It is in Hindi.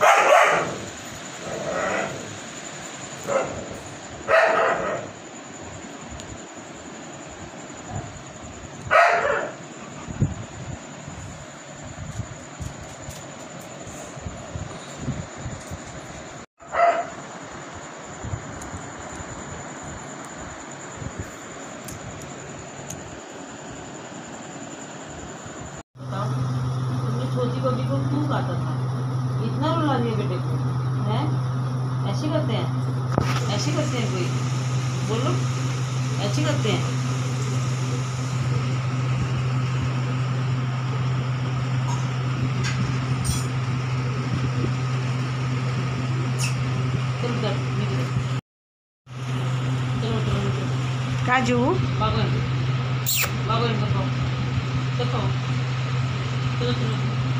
Ha ऐसे करते हैं। ऐसे करते हैं कोई। बोलो। ऐसे करते हैं। काजू। इनको चलो चलो चलो।